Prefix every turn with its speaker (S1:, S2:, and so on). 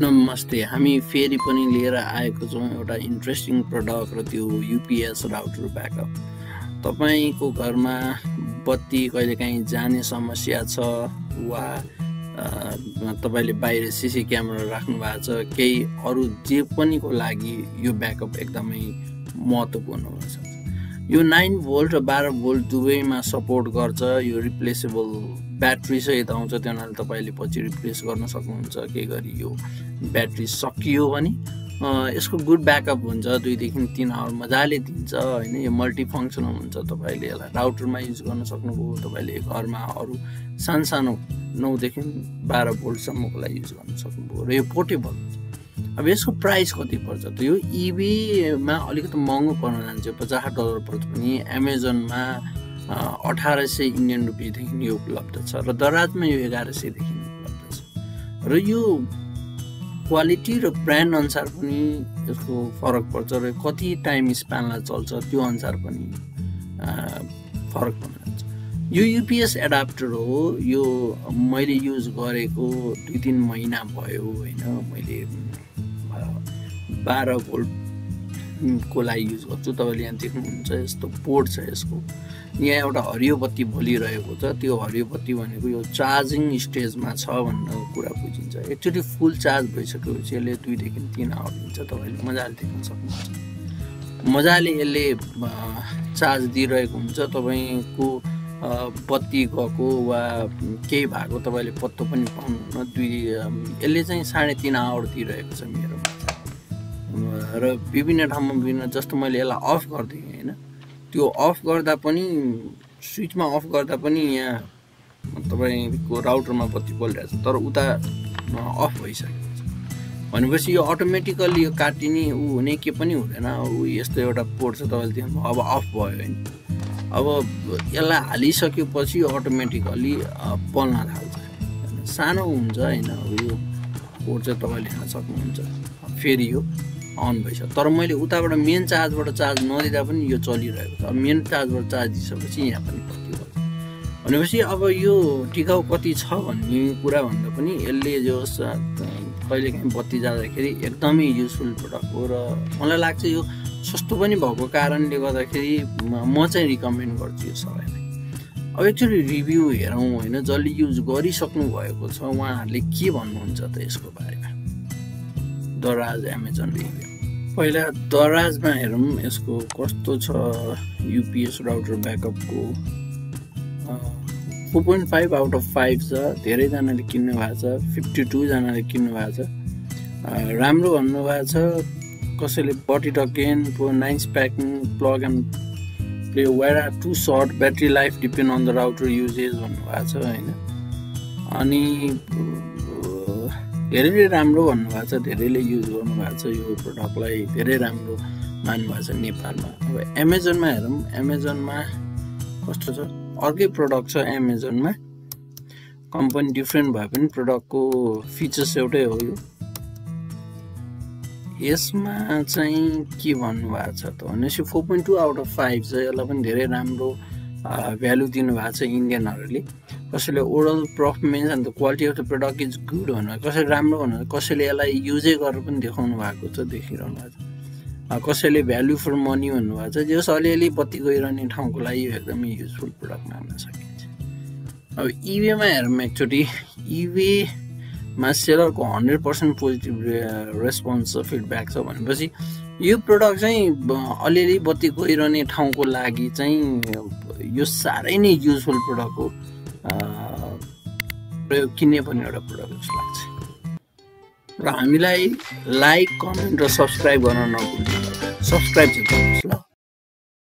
S1: नमस्ते हामी फेरि पनि लिएर आएको छौँ एउटा इन्ट्रेस्टिङ प्रडक्ट र त्यो युपिएस राउटर ब्याकअप तपाईँको घरमा बत्ती कहिलेकाहीँ जाने समस्या छ वा तपाईँले बाहिर सिसी क्यामेरा राख्नु भएको छ केही अरू जे पनिको लागि यो ब्याकअप एकदमै महत्त्वपूर्ण हुनसक्छ यो नाइन भोल्ट र बाह्र भोल्ट दुवैमा सपोर्ट गर्छ यो रिप्लेसेबल ब्याट्री सहित आउँछ त्यो हुनाले तपाईँले पछि रिप्लेस गर्न सक्नुहुन्छ के गरी यो ब्याट्री सकियो भने। यसको गुड ब्याकअप हुन्छ दुईदेखि तिन आवर मजाले दिन्छ होइन। यो मल्टिफङ्सनल हुन्छ तपाईँले यसलाई राउटरमा युज गर्न सक्नुभयो तपाईँले घरमा अरू सानो सानो नौदेखि बाह्र भोल्टसम्मको लागि युज गर्न सक्नुभयो र यो पोर्टेबल हुन्छ। अब यसको प्राइस कति पर्छ? त यो इभीमा अलिकति महँगो पर्न जान्छ। पचास डलर पर्छ पनि। एमाजोनमा अठार सय इन्डियन रुपियाँदेखि यो उपलब्ध छ र दराजमा यो एघार सयदेखि उपलब्ध छ। र यो क्वालिटी र ब्रान्ड अनुसार पनि यसको फरक पर्छ र कति टाइम स्प्यानलाई चल्छ त्यो अनुसार पनि फरक पर्न जान्छ। यो युपिएस एडाप्टर हो। यो मैले युज गरेको दुई तिन महिना भयो होइन। मैले बाह्र भोल्टको लागि युज गर्छु। तपाईँले यहाँ देख्नुहुन्छ यस्तो पोर्ट छ यसको। यहाँ एउटा हरियो बत्ती बोलिरहेको छ। त्यो हरियो बत्ती भनेको यो चार्जिङ स्टेजमा छ भन्ने कुरा बुझिन्छ। एकचोटि फुल चार्ज भइसकेपछि यसले दुईदेखि तिन आवर दिन्छ तपाईँले मजाले देख्न सक्नुहुन्छ। मजाले यसले चार्ज दिइरहेको हुन्छ। तपाईँको बत्ती गएको वा केही भएको तपाईँले पत्तो पनि पाउनुहुन्न। दुई यसले चाहिँ साढे तिन आवर दिइरहेको छ मेरोमा र विभिन्न ठाउँमा विभिन्न जस्तो मैले यसलाई अफ गरिदिएँ होइन? त्यो अफ गर्दा पनि स्विचमा अफ गर्दा पनि यहाँ तपाईँको राउटरमा बत्ती बलिरहेको छ तर उता अफ भइसकेको छ। भनेपछि यो अटोमेटिकल्ली यो काटिने ऊ हुने के पनि हुँदैन ऊ यस्तो एउटा पोर्ट छ तपाईँले देख्नु अब अफ भयो होइन? अब यसलाई हालिसकेपछि यो अटोमेटिकल्ली पल्न थाल्छ सानो हुन्छ होइन? अब यो पोर्ट चाहिँ तपाईँले हेर्न सक्नुहुन्छ। फेरि यो अन भइसक्यो। तर मैले उताबाट मेन चार्जबाट चार्ज नदिँदा पनि यो चलिरहेको छ। मेन चार्जबाट चार्ज दिइसकेपछि यहाँ पनि कति गर्छ भनेपछि अब यो टिकाउ कति छ भन्ने कुरा भन्दा पनि यसले जो कहिलेकाहीँ बत्ती जाँदाखेरि एकदमै युजफुल प्रडक्ट हो र मलाई लाग्छ यो सस्तो पनि भएको कारणले गर्दाखेरि म चाहिँ रिकमेन्ड गर्छु यो सबैलाई। अब एक्चुली रिभ्यू हेरौँ होइन। जसले युज गरिसक्नु भएको छ उहाँहरूले के भन्नुहुन्छ त यसको बारेमा? दराज एमाजोन रिभ्यू पहिला दराजमा हेरौँ यसको कस्तो छ UPS router ब्याकअपको four point five out of five छ धेरैजनाले किन्नु भएको छ फिफ्टी टूजनाले किन्नु भएको छ। राम्रो भन्नुभएको छ कसैले बटी token nice packing plug and play where are two short battery life depend on the router usage भन्नुभएको छ होइन। अनि धेरैले राम्रो भन्नुभएको छ धेरैले युज गर्नुभएको छ यो प्रडक्टलाई धेरै राम्रो मान्नुभएको छ नेपालमा। अब एमाजोनमा हेरौँ एमाजोनमा कस्तो छ? अर्कै प्रडक्ट छ एमाजोनमा कम्पनी डिफ्रेन्ट भए पनि प्रडक्टको फिचर्स एउटै हो यो। यसमा चाहिँ के भन्नुभएको छ त? भनेपछि four point two out of five छ यसलाई पनि धेरै राम्रो भ्यालु दिनुभएको छ इन्डियनहरूले। कसैले overall performance and the quality of the product is good भनेर कसैले राम्रो भनेर कसैले यसलाई युजै गरेर पनि देखाउनु भएको छ देखिरहनु भएको छ। कसैले भ्याल्यु फर मनी भन्नुभएको छ जस अलिअलि बत्ती गइरहने ठाउँको लागि यो एकदमै युजफुल प्रडक्ट मान्न सकिन्छ। अब इभेमा हेरौँ एकचोटि इभेमा सेलरको हन्ड्रेड पर्सेन्ट पोजिटिभ रेस्पोन्स छ फिडब्याक छ भनेपछि यो प्रडक्ट चाहिँ अलिअलि बत्ती गइरहने ठाउँको लागि चाहिँ यो साह्रै नै युजफुल प्रडक्ट हो। प्रयोग किन्ने पनि एउटा प्रडक्ट जस्तो लाग्छ। र हामीलाई लाइक कमेन्ट र सब्सक्राइब गर्न नभुल्नु सब्सक्राइब चाहिँ गर्नुहोस् ल।